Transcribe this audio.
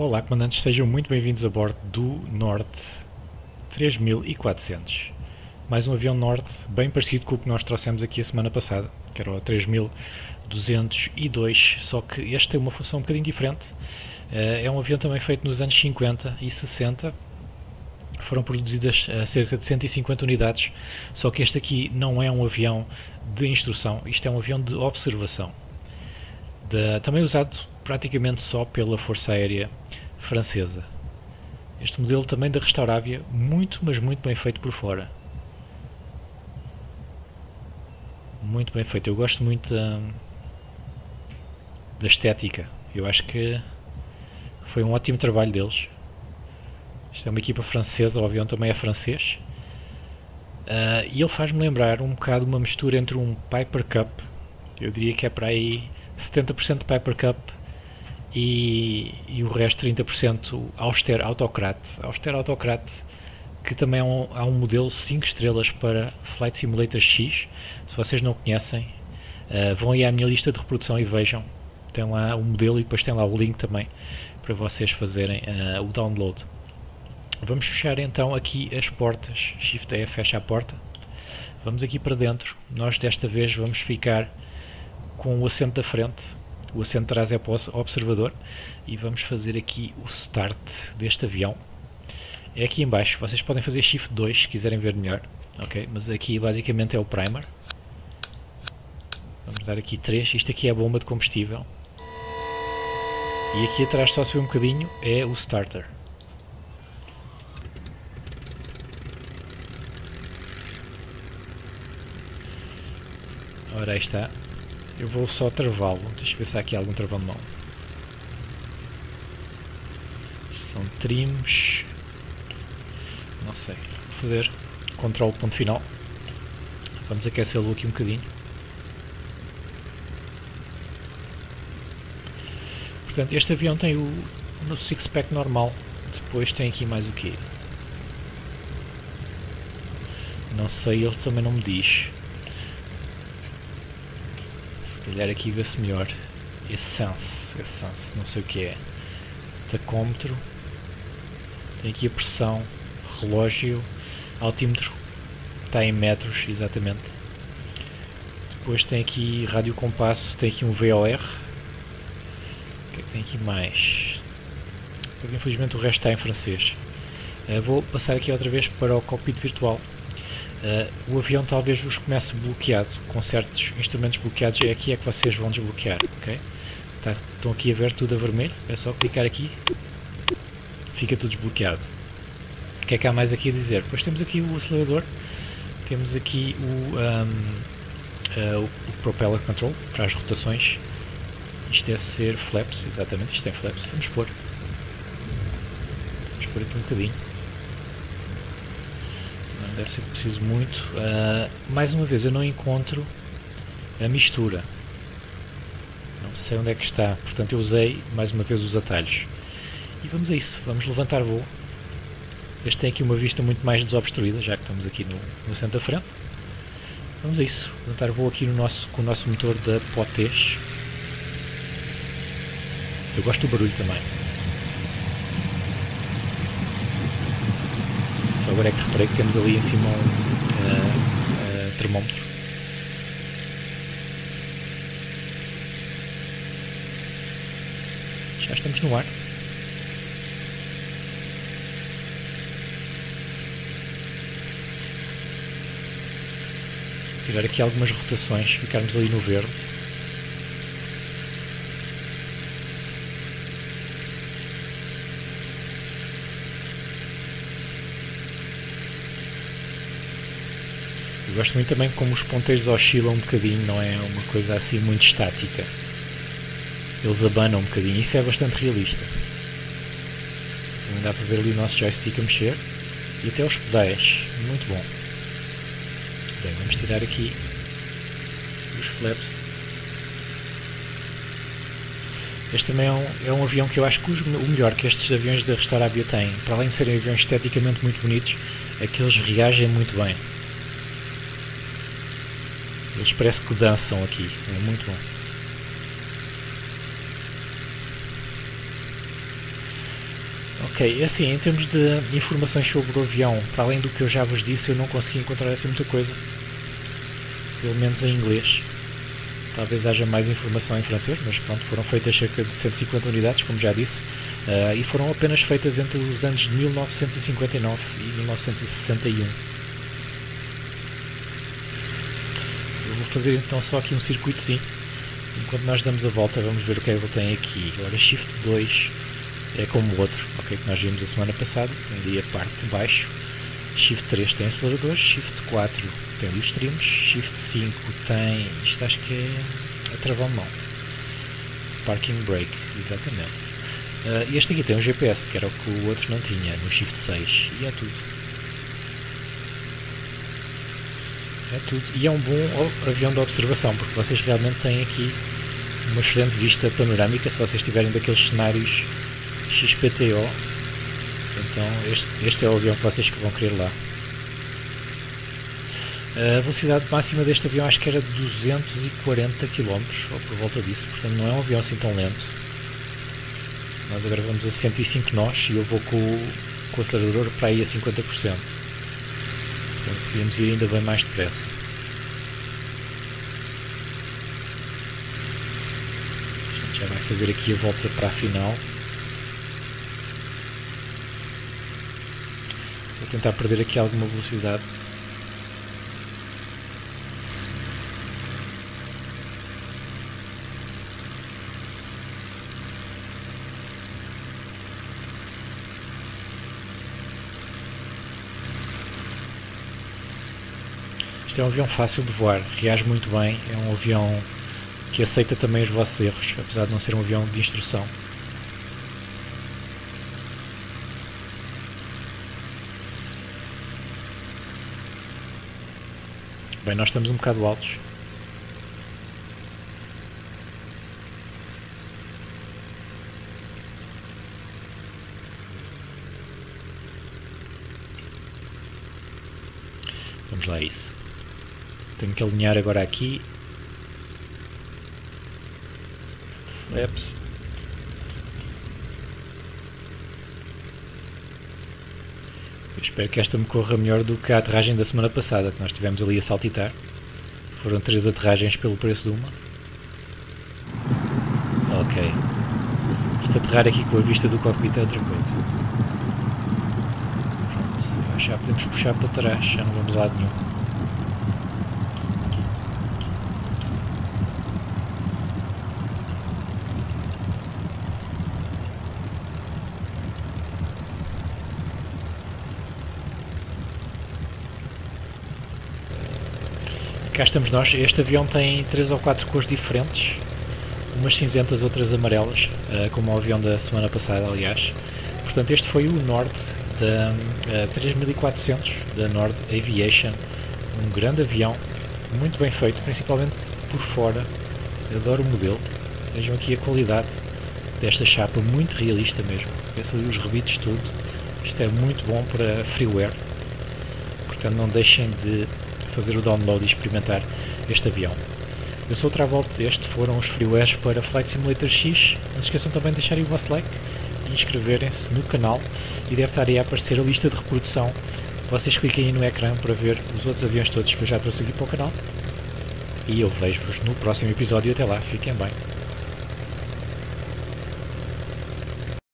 Olá, comandantes, sejam muito bem-vindos a bordo do Norte 3400. Mais um avião Norte bem parecido com o que nós trouxemos aqui a semana passada, que era o 3202, só que este tem uma função um bocadinho diferente. Eh, é um avião também feito nos anos 50 e 60. Foram produzidas uh, cerca de 150 unidades, só que este aqui não é um avião de instrução, isto é um avião de observação. De, também usado praticamente só pela Força Aérea Francesa. Este modelo também da Restaurávia, muito, mas muito bem feito por fora. Muito bem feito. Eu gosto muito da, da estética. Eu acho que foi um ótimo trabalho deles. Isto é uma equipa francesa, o avião também é francês. Uh, e ele faz-me lembrar um bocado uma mistura entre um Piper Cup, eu diria que é para aí 70% Piper Cup e, e o resto 30% Auster Autocrat. Auster Autocrat que também há um, há um modelo 5 estrelas para Flight Simulator X. Se vocês não conhecem, uh, vão aí à minha lista de reprodução e vejam. Tem lá o modelo e depois tem lá o link também para vocês fazerem uh, o download. Vamos fechar então aqui as portas. Shift E fecha a porta. Vamos aqui para dentro. Nós desta vez vamos ficar com o assento da frente. O assento de trás é para o observador. E vamos fazer aqui o start deste avião. É aqui embaixo. Vocês podem fazer Shift 2 se quiserem ver melhor. Ok, mas aqui basicamente é o primer. Vamos dar aqui 3. Isto aqui é a bomba de combustível. E aqui atrás, só se vê um bocadinho, é o starter. Ora, aí está. Eu vou só travá-lo. Deixa eu ver se há aqui algum travão de mão. São trims. Não sei. Vou fazer controle ponto final. Vamos aquecê-lo aqui um bocadinho. Portanto, este avião tem o no six-pack normal. Depois tem aqui mais o quê? Não sei, ele também não me diz calhar aqui vê-se melhor. Essence, essence, não sei o que é. Tacómetro. Tem aqui a pressão, relógio, altímetro, está em metros exatamente. Depois tem aqui rádio compasso, tem aqui um VOR. O que é que tem aqui mais? Infelizmente o resto está em francês. Uh, vou passar aqui outra vez para o cockpit virtual. Uh, o avião talvez vos comece bloqueado, com certos instrumentos bloqueados, é aqui é que vocês vão desbloquear, ok? Tá, estão aqui a ver tudo a vermelho, é só clicar aqui, fica tudo desbloqueado. O que é que há mais aqui a dizer? Depois temos aqui o acelerador, temos aqui o, um, uh, o propeller control para as rotações, isto deve ser flaps, exatamente, isto é flaps, vamos pôr, vamos pôr aqui um bocadinho deve ser preciso muito. Uh, mais uma vez, eu não encontro a mistura. Não sei onde é que está, portanto eu usei mais uma vez os atalhos. E vamos a isso, vamos levantar voo. Este tem aqui uma vista muito mais desobstruída, já que estamos aqui no, no centro da frente. Vamos a isso, levantar voo aqui no nosso, com o nosso motor da Potes. Eu gosto do barulho também. Agora é que reparei que temos ali em cima um uh, uh, termómetro. Já estamos no ar. Tiver aqui algumas rotações, ficarmos ali no verde. Gosto muito também como os ponteiros oscilam um bocadinho, não é uma coisa assim muito estática. Eles abanam um bocadinho, isso é bastante realista. Também dá para ver ali o nosso joystick a mexer. E até os pedais, muito bom. Bem, vamos tirar aqui os flaps. Este também é um, é um avião que eu acho que os, o melhor que estes aviões da Restauravia têm. Para além de serem aviões esteticamente muito bonitos, é que eles reagem muito bem. Eles parecem que dançam aqui. É muito bom. Ok, assim, em termos de informações sobre o avião, para além do que eu já vos disse, eu não consegui encontrar assim muita coisa. Pelo menos em inglês. Talvez haja mais informação em francês, mas pronto, foram feitas cerca de 150 unidades, como já disse, uh, e foram apenas feitas entre os anos de 1959 e 1961. Eu vou fazer então só aqui um circuito sim. Enquanto nós damos a volta, vamos ver o que é que ele tem aqui. Agora, Shift 2 é como o outro, ok, que nós vimos a semana passada, tem ali a parte de baixo. Shift 3 tem aceleradores, Shift 4 tem os streams, Shift 5 tem, isto acho que é a travão de mão. Parking Brake, exatamente. Uh, este aqui tem um GPS, que era o que o outro não tinha, no Shift 6, e é tudo. É tudo. E é um bom avião de observação, porque vocês realmente têm aqui uma excelente vista panorâmica, se vocês tiverem daqueles cenários XPTO. Então este, este é o avião que vocês que vão querer lá. A velocidade máxima deste avião acho que era 240 km, ou por volta disso, portanto não é um avião assim tão lento. Nós agora vamos a 105 nós e eu vou com, com o acelerador para aí a 50%. Portanto podíamos ir ainda bem mais depressa. já vai fazer aqui a volta para a final. Vou tentar perder aqui alguma velocidade. É um avião fácil de voar, reage muito bem, é um avião que aceita também os vossos erros, apesar de não ser um avião de instrução. Bem, nós estamos um bocado altos. Vamos lá isso. Tenho que alinhar agora aqui. Flaps. espero que esta me corra melhor do que a aterragem da semana passada, que nós tivemos ali a saltitar. Foram três aterragens pelo preço de uma. Ok. Isto aterrar aqui com a vista do cockpit é outra coisa. Pronto, já podemos puxar para trás, já não vamos a lado nenhum. Cá estamos nós. Este avião tem três ou quatro cores diferentes, umas cinzentas, outras amarelas, uh, como o avião da semana passada, aliás. Portanto, este foi o Nord da uh, eh, 3400 da Nord Aviation, um grande avião, muito bem feito, principalmente por fora. Eu adoro o modelo. Vejam aqui a qualidade desta chapa, muito realista mesmo. Ali os rebites tudo. Isto é muito bom para freeware. Portanto, não deixem de fazer o download e experimentar este avião. Eu sou o Travolta, estes foram os freewares para Flight Simulator X. Não se esqueçam também de deixarem o vosso like e inscreverem-se no canal e deve estar aí a aparecer a lista de reprodução. Vocês cliquem aí no ecrã para ver os outros aviões todos que eu já trouxe aqui para o canal. E eu vejo-vos no próximo episódio. Até lá, fiquem bem.